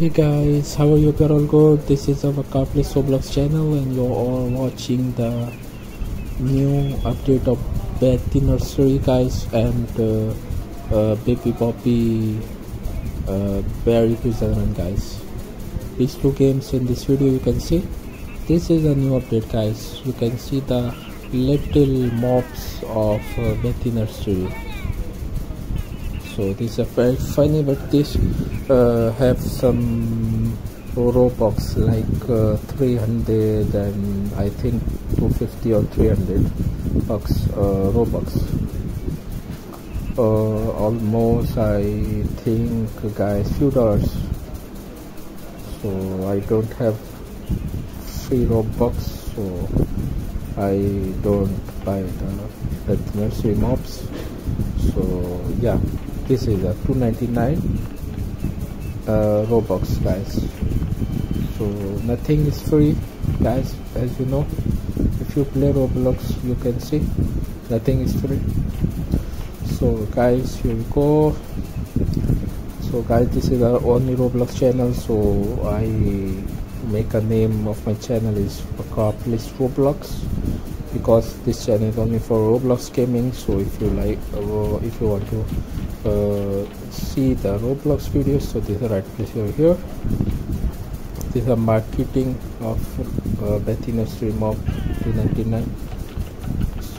Hey guys, how are you? All good. This is Waqar Play Roblox channel, and you're all watching the new update of Betty Nursery, guys, and uh, uh, Baby Bobby uh, Berry guys. These two games in this video you can see. This is a new update, guys. You can see the little mobs of uh, Betty Nursery so these are very funny but this uh, have some robux like uh, 300 and i think 250 or 300 bucks uh, robux uh, almost i think guys few dollars. So i don't have free robux so i don't buy the, the nursery mobs. So yeah this is a 299 uh, robux guys. So nothing is free guys as you know. If you play roblox you can see nothing is free. So guys here we go. So guys this is our only roblox channel so i make a name of my channel is Carplay Roblox because this channel is only for roblox gaming. So if you like uh, if you want to uh, see the roblox videos. So this is the right place over here. This is a marketing of uh, Betty Nursery Mob 299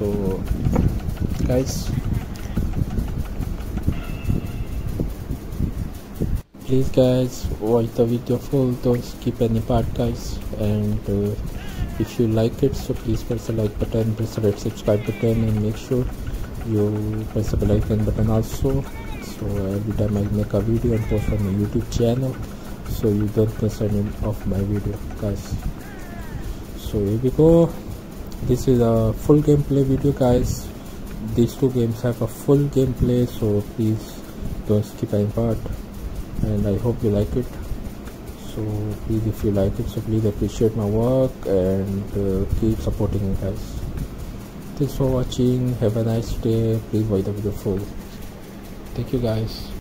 so guys please guys watch the video full. Don't skip any part guys. And uh, if you like it so please press the like button press the red subscribe button and make sure you press the bell icon button also. So every time i make a video and post on my youtube channel so you don't miss any of my video guys. So here we go. This is a full gameplay video guys. These two games have a full gameplay so please don't skip any part. And i hope you like it. So please if you like it so please appreciate my work and uh, keep supporting me guys thanks for watching. Have a nice day. Please watch the video full. Thank you guys